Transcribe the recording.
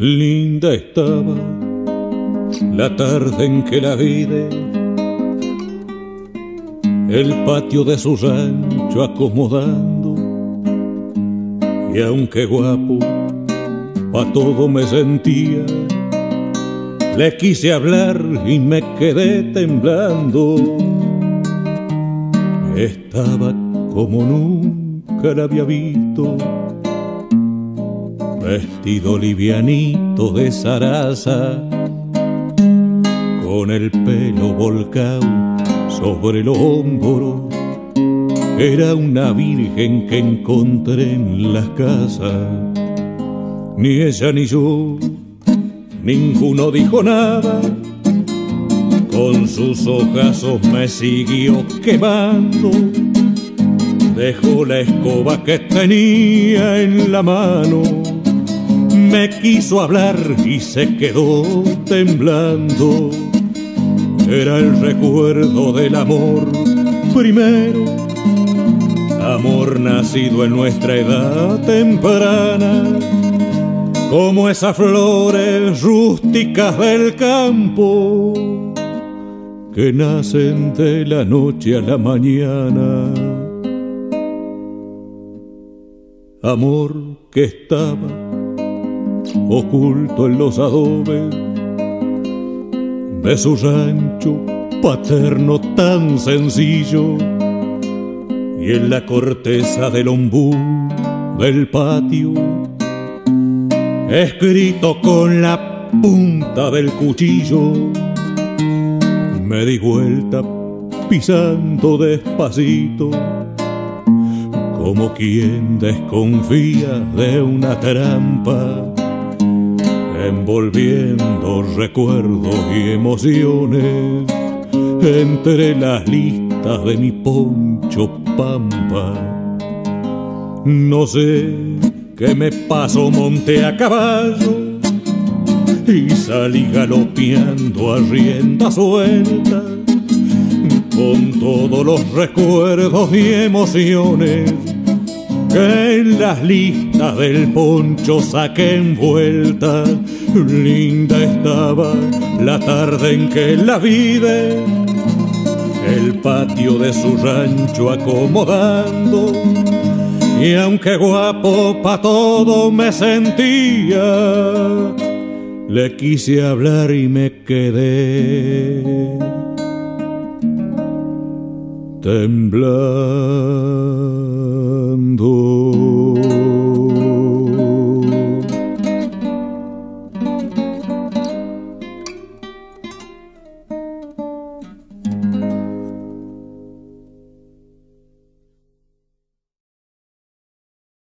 Linda estaba la tarde en que la vide, el patio de su rancho acomodando, y aunque guapo, pa' todo me sentía, le quise hablar y me quedé temblando. Estaba como nunca la había visto vestido livianito de zaraza, con el pelo volcado sobre el hombro. Era una virgen que encontré en las casas. Ni ella ni yo, ninguno dijo nada. Con sus ojazos me siguió quemando. Dejó la escoba que tenía en la mano me quiso hablar y se quedó temblando. Era el recuerdo del amor primero, amor nacido en nuestra edad temprana, como esas flores rústicas del campo que nacen de la noche a la mañana. Amor que estaba oculto en los adobes de su rancho paterno tan sencillo y en la corteza del ombú del patio escrito con la punta del cuchillo me di vuelta pisando despacito como quien desconfía de una trampa envolviendo recuerdos y emociones entre las listas de mi poncho pampa. No sé qué me pasó, monté a caballo y salí galopeando a rienda suelta con todos los recuerdos y emociones que en las listas del poncho saqué envuelta. Linda estaba la tarde en que la vide, el patio de su rancho acomodando. Y aunque guapo pa' todo me sentía, le quise hablar y me quedé temblando.